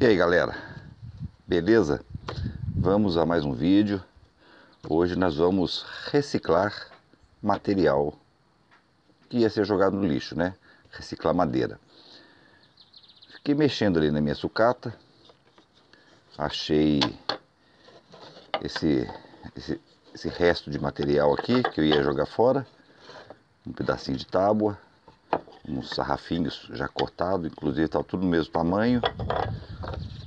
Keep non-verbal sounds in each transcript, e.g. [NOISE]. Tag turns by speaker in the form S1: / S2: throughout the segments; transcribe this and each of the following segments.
S1: E aí galera, beleza? Vamos a mais um vídeo. Hoje nós vamos reciclar material que ia ser jogado no lixo, né? Reciclar madeira. Fiquei mexendo ali na minha sucata, achei esse, esse, esse resto de material aqui que eu ia jogar fora, um pedacinho de tábua, uns sarrafinhos já cortados, inclusive está tudo do mesmo tamanho,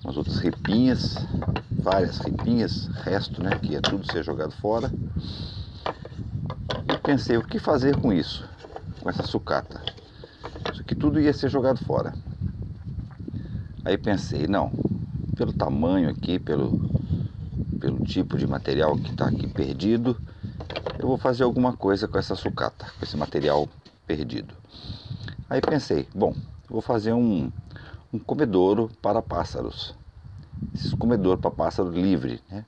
S1: umas outras ripinhas, várias ripinhas, resto, né, que ia tudo ser jogado fora. E pensei, o que fazer com isso, com essa sucata? Isso aqui tudo ia ser jogado fora. Aí pensei, não, pelo tamanho aqui, pelo, pelo tipo de material que está aqui perdido, eu vou fazer alguma coisa com essa sucata, com esse material perdido. Aí pensei, bom, vou fazer um, um comedouro para pássaros. Esses comedouro para pássaro livre, né?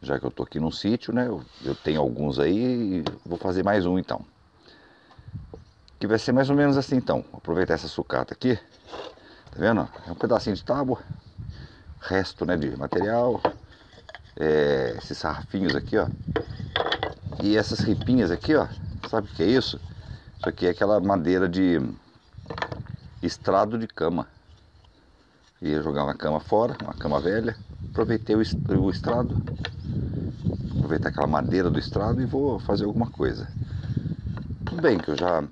S1: Já que eu tô aqui num sítio, né? Eu, eu tenho alguns aí e vou fazer mais um então. Que vai ser mais ou menos assim então. Vou aproveitar essa sucata aqui. Tá vendo? É um pedacinho de tábua. Resto né, de material. É, esses sarrafinhos aqui, ó. E essas ripinhas aqui, ó. Sabe o que é isso? Isso aqui é aquela madeira de estrado de cama. Ia jogar uma cama fora, uma cama velha. Aproveitei o estrado. Aproveitar aquela madeira do estrado e vou fazer alguma coisa. Tudo bem que eu já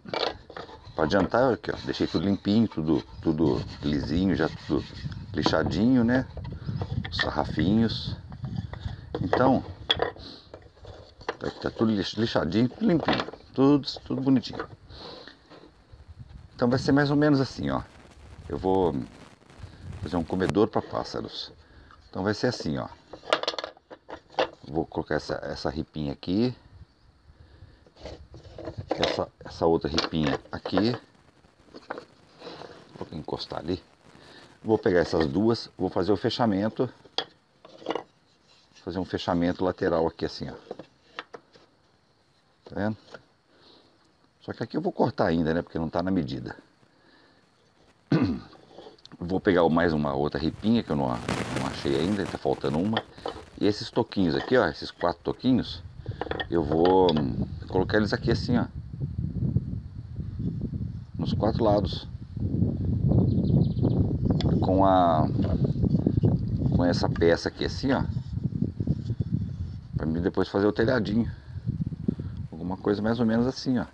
S1: para adiantar, aqui, ó, deixei tudo limpinho, tudo, tudo lisinho, já tudo lixadinho, né? Os sarrafinhos. Então, tá, tá tudo lixadinho, tudo limpinho, tudo, tudo bonitinho. Então vai ser mais ou menos assim, ó. Eu vou fazer um comedor para pássaros. Então vai ser assim, ó. Vou colocar essa, essa ripinha aqui. Essa, essa outra ripinha aqui. Vou encostar ali. Vou pegar essas duas, vou fazer o fechamento. Fazer um fechamento lateral aqui assim, ó. Tá vendo? Só que aqui eu vou cortar ainda, né? Porque não está na medida. [CLEARS THROAT] Vou pegar mais uma outra ripinha que eu não, não achei ainda, está faltando uma. E esses toquinhos aqui, ó, esses quatro toquinhos, eu vou hum, colocar eles aqui assim, ó. Nos quatro lados. Com a com essa peça aqui assim, ó. Para mim depois fazer o telhadinho. Alguma coisa mais ou menos assim, ó.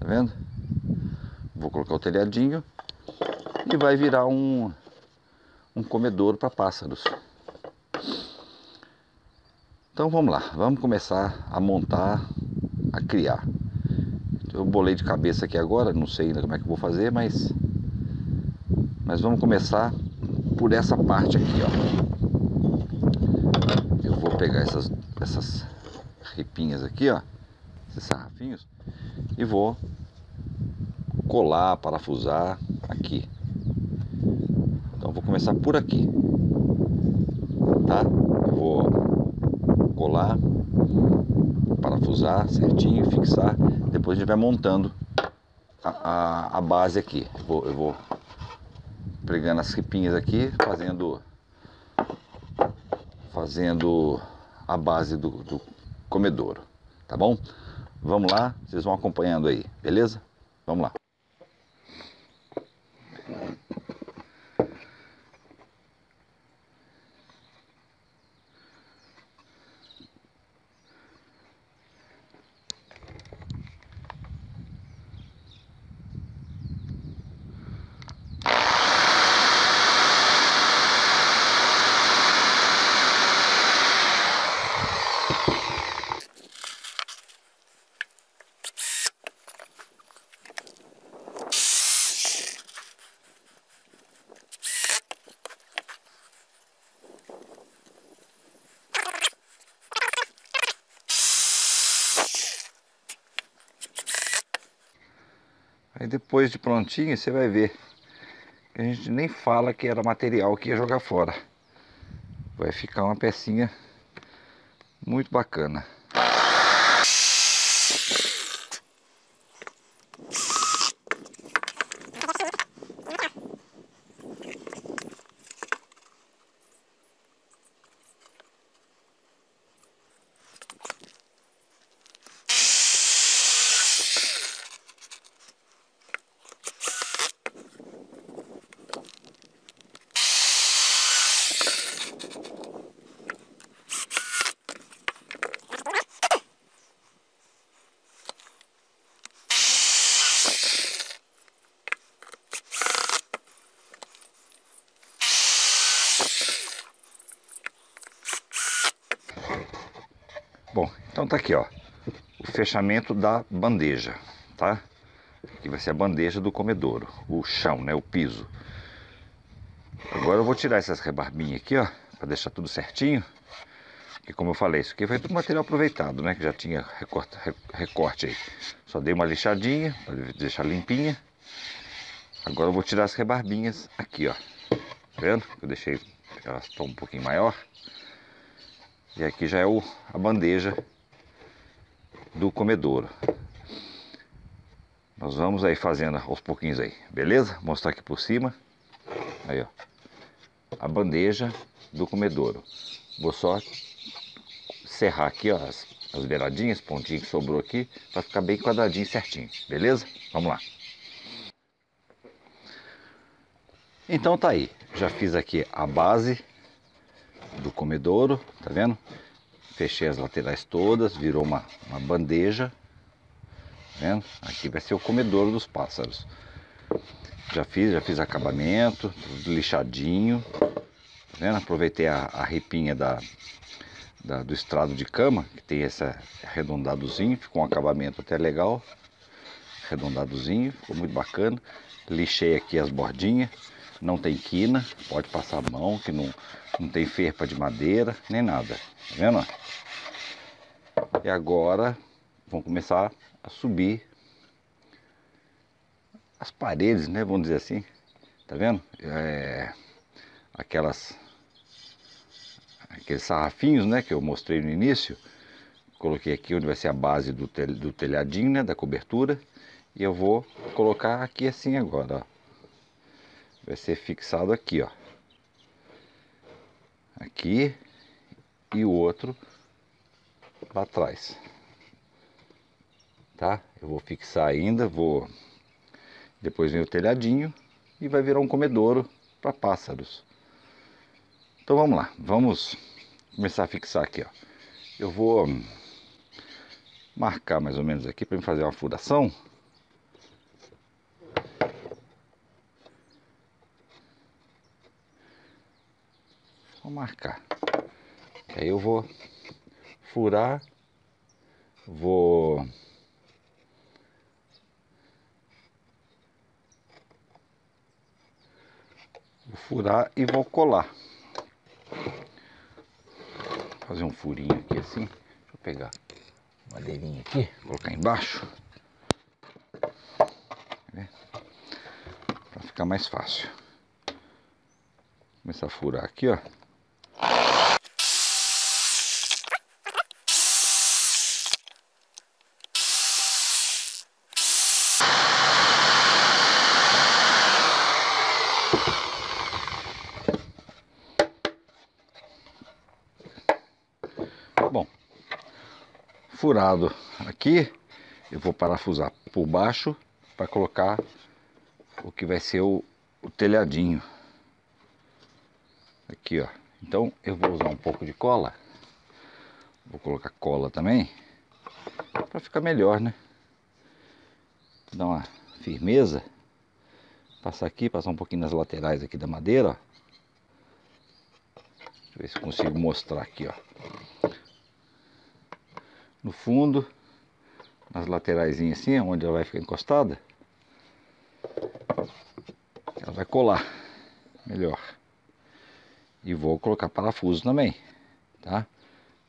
S1: Tá vendo? Vou colocar o telhadinho e vai virar um, um comedouro para pássaros. Então vamos lá, vamos começar a montar, a criar. Eu bolei de cabeça aqui agora, não sei ainda como é que vou fazer, mas mas vamos começar por essa parte aqui, ó. Eu vou pegar essas essas ripinhas aqui, ó, esses sarrafinhos e vou colar, parafusar aqui. Então vou começar por aqui, tá? Eu vou colar, parafusar certinho, fixar. Depois a gente vai montando a, a, a base aqui. Eu vou, eu vou pregando as ripinhas aqui, fazendo fazendo a base do, do comedouro, tá bom? Vamos lá, vocês vão acompanhando aí, beleza? Vamos lá. Aí depois de prontinho você vai ver a gente nem fala que era material que ia jogar fora. Vai ficar uma pecinha muito bacana. Bom, então tá aqui, ó. O fechamento da bandeja, tá? Aqui vai ser a bandeja do comedouro, o chão, né? O piso. Agora eu vou tirar essas rebarbinhas aqui, ó, para deixar tudo certinho. Que como eu falei, isso aqui foi tudo material aproveitado, né? Que já tinha recorte, recorte aí. Só dei uma lixadinha para deixar limpinha. Agora eu vou tirar as rebarbinhas aqui, ó. Tá vendo? Eu deixei elas estão um pouquinho maior. E aqui já é o, a bandeja do comedouro. Nós vamos aí fazendo aos pouquinhos aí, beleza? Mostrar aqui por cima. Aí, ó. A bandeja do comedouro. Vou só serrar aqui, ó, as, as beiradinhas, pontinho que sobrou aqui, para ficar bem quadradinho certinho, beleza? Vamos lá. Então tá aí, já fiz aqui a base do comedouro, tá vendo? Fechei as laterais todas, virou uma, uma bandeja, tá vendo? Aqui vai ser o comedouro dos pássaros. Já fiz, já fiz acabamento, tudo lixadinho, tá vendo? Aproveitei a, a ripinha da, da, do estrado de cama, que tem esse arredondadozinho, ficou um acabamento até legal, arredondadozinho, ficou muito bacana. Lixei aqui as bordinhas, não tem quina, pode passar a mão, que não, não tem ferpa de madeira, nem nada, tá vendo? E agora vamos começar a subir as paredes, né, vamos dizer assim, tá vendo? É, aquelas aqueles sarrafinhos, né, que eu mostrei no início, coloquei aqui onde vai ser a base do, do telhadinho, né, da cobertura, e eu vou colocar aqui assim agora, ó vai ser fixado aqui, ó. Aqui e o outro lá atrás. Tá? Eu vou fixar ainda, vou depois vem o telhadinho e vai virar um comedouro para pássaros. Então vamos lá, vamos começar a fixar aqui, ó. Eu vou marcar mais ou menos aqui para fazer uma furação. Vou marcar. Aí eu vou furar, vou vou furar e vou colar. Fazer um furinho aqui assim. Deixa eu pegar madeirinha aqui, colocar embaixo. Para ficar mais fácil. Começar a furar aqui, ó. Furado aqui, eu vou parafusar por baixo para colocar o que vai ser o, o telhadinho. Aqui, ó. Então eu vou usar um pouco de cola. Vou colocar cola também para ficar melhor, né? Dar uma firmeza. Passar aqui, passar um pouquinho nas laterais aqui da madeira, ó. Deixa eu ver se consigo mostrar aqui, ó no fundo, nas laterais assim, onde ela vai ficar encostada, ela vai colar melhor. E vou colocar parafuso também, tá?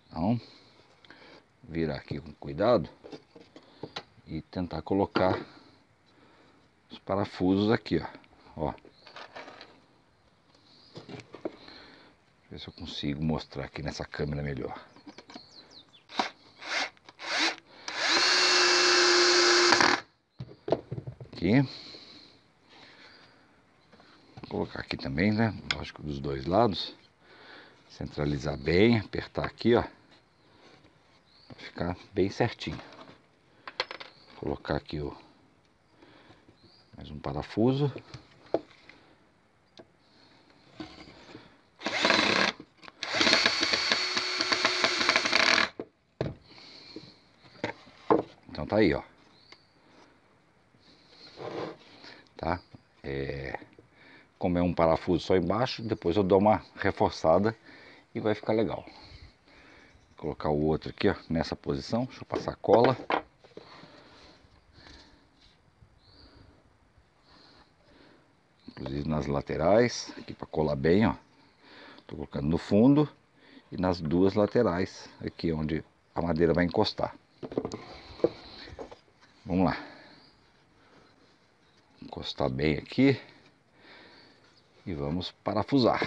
S1: Então, virar aqui com cuidado e tentar colocar os parafusos aqui, ó. ó. Ver se eu consigo mostrar aqui nessa câmera melhor. Aqui. Vou colocar aqui também, né? Lógico, dos dois lados. Centralizar bem, apertar aqui, ó. Pra ficar bem certinho. Vou colocar aqui o mais um parafuso. Então tá aí, ó. tá? É, como é um parafuso só embaixo, depois eu dou uma reforçada e vai ficar legal. colocar o outro aqui, ó, nessa posição. Deixa eu passar cola. Inclusive nas laterais, aqui para colar bem, ó. Tô colocando no fundo e nas duas laterais, aqui onde a madeira vai encostar. Vamos lá. Encostar bem aqui e vamos parafusar.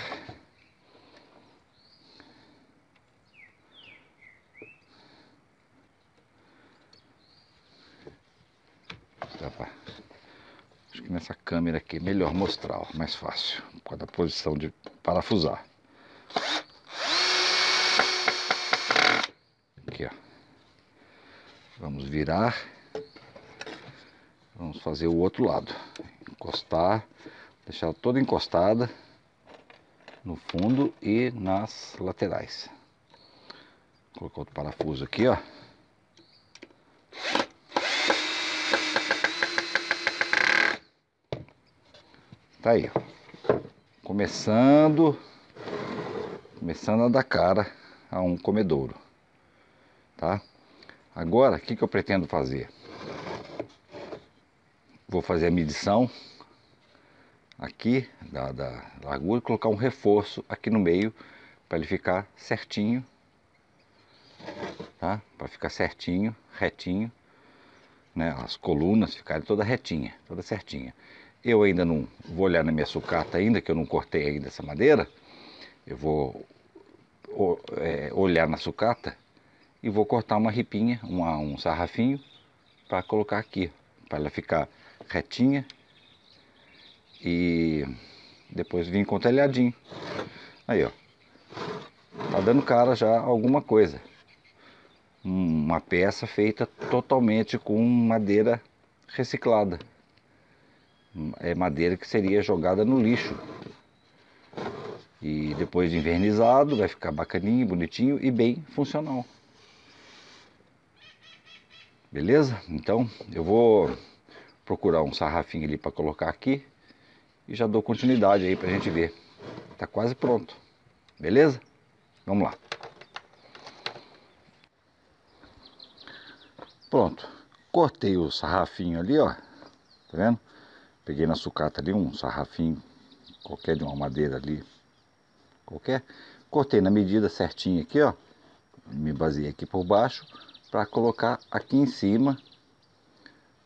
S1: Acho que nessa câmera aqui é melhor mostrar, ó, mais fácil, por causa da posição de parafusar. Aqui, ó. Vamos virar. Vamos fazer o outro lado. Encostar, deixar toda encostada no fundo e nas laterais. Colocar outro parafuso aqui, ó. Tá aí, ó. Começando, começando a dar cara a um comedouro, tá? Agora, o que, que eu pretendo fazer? Vou fazer a medição aqui da, da largura e colocar um reforço aqui no meio para ele ficar certinho, tá? Para ficar certinho, retinho, né? As colunas ficarem toda retinha, toda certinha. Eu ainda não vou olhar na minha sucata ainda, que eu não cortei ainda essa madeira. Eu vou é, olhar na sucata e vou cortar uma ripinha, uma, um sarrafinho para colocar aqui, para ela ficar retinha e depois vir com o telhadinho. Aí, ó. Tá dando cara já alguma coisa. Uma peça feita totalmente com madeira reciclada é madeira que seria jogada no lixo. E depois de invernizado, vai ficar bacaninho, bonitinho e bem funcional. Beleza? Então eu vou procurar um sarrafinho ali para colocar aqui e já dou continuidade aí para a gente ver. Tá quase pronto. Beleza? Vamos lá. Pronto. Cortei o sarrafinho ali, ó. Tá vendo? Peguei na sucata ali um sarrafinho, qualquer de uma madeira ali, qualquer. Cortei na medida certinha aqui, ó. Me baseei aqui por baixo para colocar aqui em cima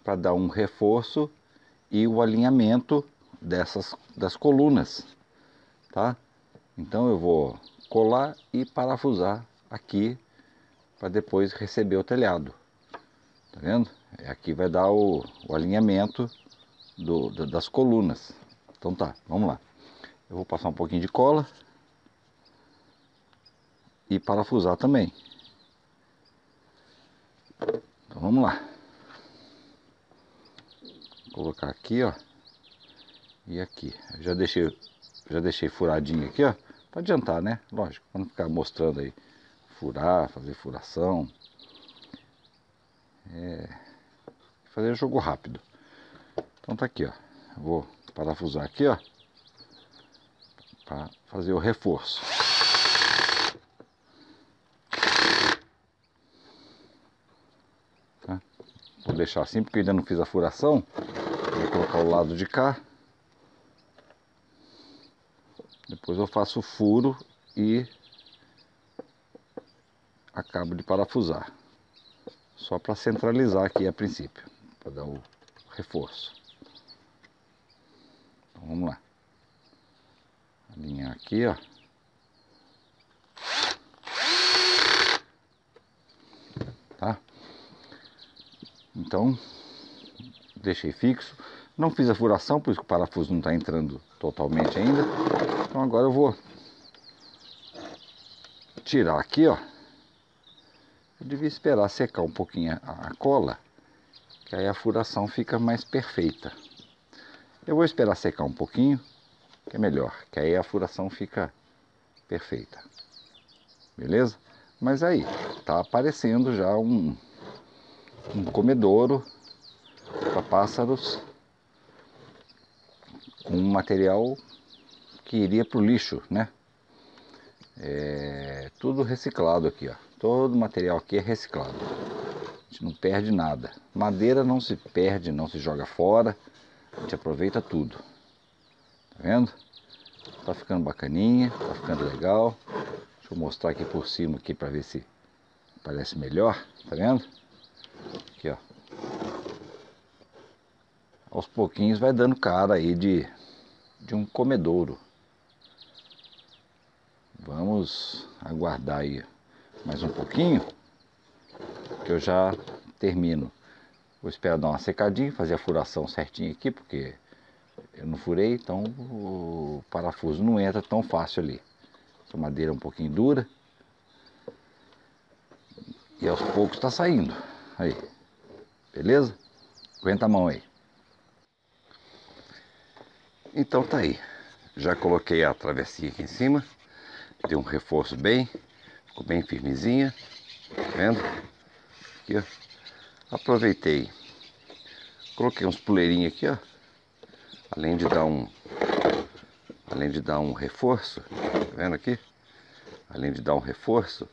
S1: para dar um reforço e o alinhamento dessas das colunas, tá? Então eu vou colar e parafusar aqui para depois receber o telhado. Tá vendo? Aqui vai dar o, o alinhamento do, das colunas. Então tá, vamos lá. Eu vou passar um pouquinho de cola e parafusar também. Então vamos lá. Vou colocar aqui, ó. E aqui. Já deixei, já deixei furadinho aqui, ó. Para adiantar, né? Lógico, para não ficar mostrando aí. Furar, fazer furação. É, fazer jogo rápido. Então tá aqui, ó. Vou parafusar aqui, ó. Para fazer o reforço. Tá? Vou deixar assim porque ainda não fiz a furação. Vou colocar o lado de cá. Depois eu faço o furo e acabo de parafusar. Só para centralizar aqui a princípio, para dar o reforço. Então, vamos lá. Alinhar aqui, ó. Tá? Então, deixei fixo. Não fiz a furação, por isso que o parafuso não está entrando totalmente ainda. Então agora eu vou tirar aqui, ó. Eu devia esperar secar um pouquinho a cola, que aí a furação fica mais perfeita. Eu vou esperar secar um pouquinho, que é melhor, que aí a furação fica perfeita. Beleza? Mas aí, tá aparecendo já um, um comedouro para pássaros com um material que iria para o lixo, né? É, tudo reciclado aqui, ó. Todo material aqui é reciclado. A gente não perde nada. Madeira não se perde, não se joga fora. A gente aproveita tudo. Tá vendo? Tá ficando bacaninha, tá ficando legal. Deixa eu mostrar aqui por cima aqui para ver se parece melhor. Tá vendo? Aqui, ó. Aos pouquinhos vai dando cara aí de, de um comedouro. Vamos aguardar aí mais um pouquinho que eu já termino. Vou esperar dar uma secadinha, fazer a furação certinha aqui, porque eu não furei, então o parafuso não entra tão fácil ali. Essa madeira é um pouquinho dura. E aos poucos está saindo. Aí. Beleza? Aguenta a mão aí. Então tá aí. Já coloquei a travessinha aqui em cima. Deu um reforço bem. Ficou bem firmezinha. Tá vendo? Aqui, ó. Aproveitei. Coloquei uns puleirinhos aqui, ó. Além de dar um além de dar um reforço, tá vendo aqui? Além de dar um reforço,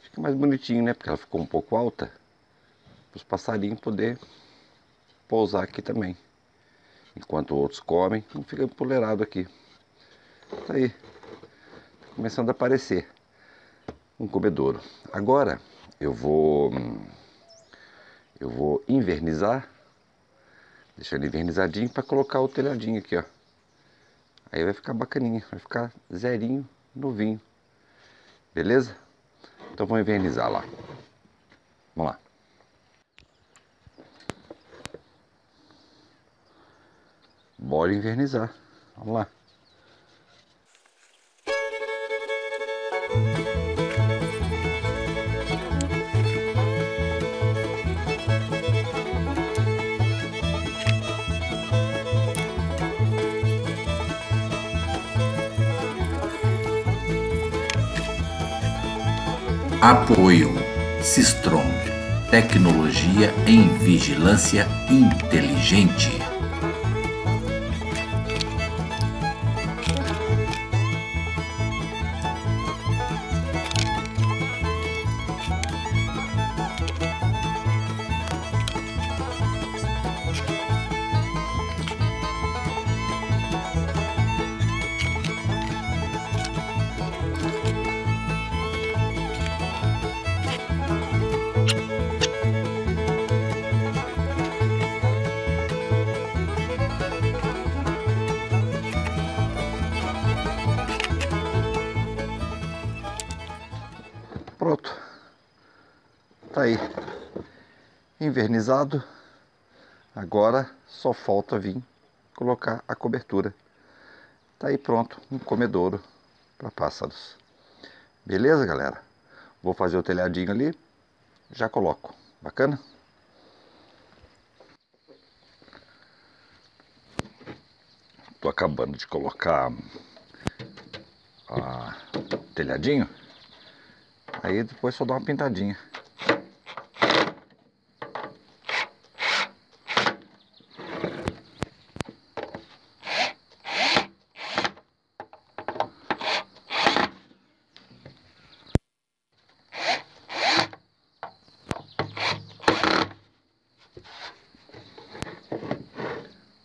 S1: fica mais bonitinho, né? Porque ela ficou um pouco alta, para os passarinhos poder pousar aqui também. Enquanto outros comem, não fica empoleirado aqui. Tá aí, começando a aparecer um comedouro. Agora eu vou eu vou invernizar, deixar ele invernizadinho para colocar o telhadinho aqui, ó. Aí vai ficar bacaninha, vai ficar zerinho, novinho. Beleza? Então vou invernizar lá. Vamos lá. Bora invernizar. Vamos lá.
S2: Apoio Sistrom Tecnologia em Vigilância Inteligente.
S1: Invernizado. Agora só falta vir colocar a cobertura. Tá aí pronto, um comedouro para pássaros. Beleza, galera? Vou fazer o telhadinho ali, já coloco. Bacana? Tô acabando de colocar a telhadinho. Aí depois só dá uma pintadinha.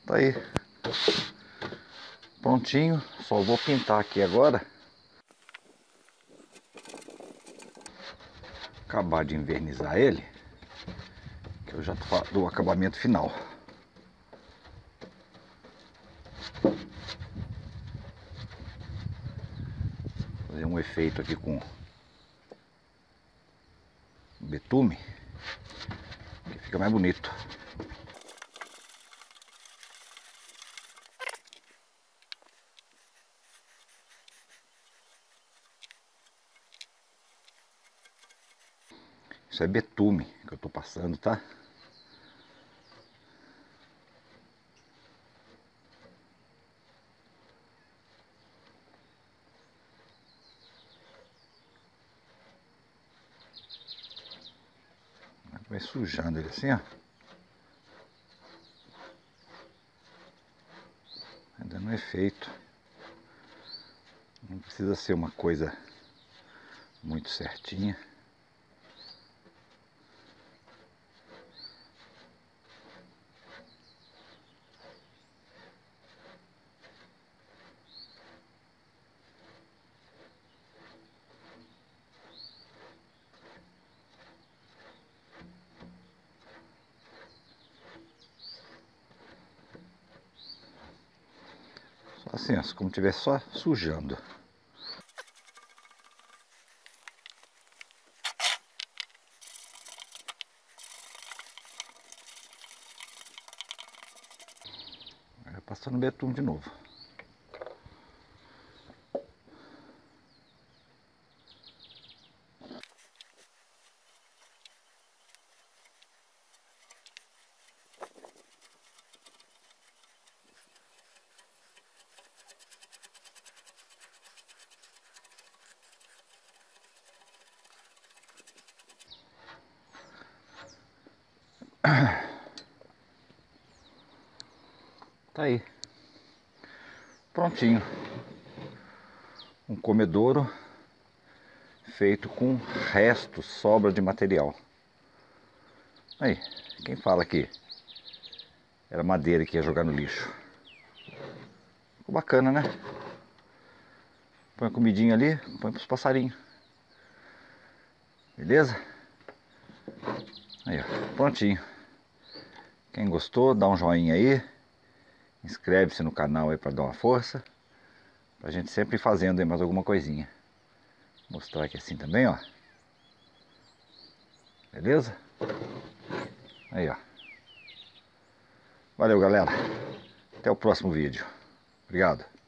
S1: Tá aí. Prontinho. Só vou pintar aqui agora. acabar de invernizar ele, que eu já do acabamento final. Fazer um efeito aqui com betume, que fica mais bonito. Isso é betume que eu estou passando, tá? Vai sujando ele assim, ó. Vai dando um efeito. Não precisa ser uma coisa muito certinha. Ó, como tivesse só sujando. passando betum de novo. Tá aí. Prontinho. Um comedouro feito com restos, sobra de material. Aí, quem fala que era madeira que ia jogar no lixo? Ficou bacana, né? Põe a comidinha ali, põe para os passarinhos. Beleza? Aí, ó, prontinho. Quem gostou, dá um joinha aí. Inscreve-se no canal aí para dar uma força. Pra gente sempre fazendo aí mais alguma coisinha. Vou mostrar aqui assim também, ó. Beleza? Aí, ó. Valeu, galera. Até o próximo vídeo. Obrigado.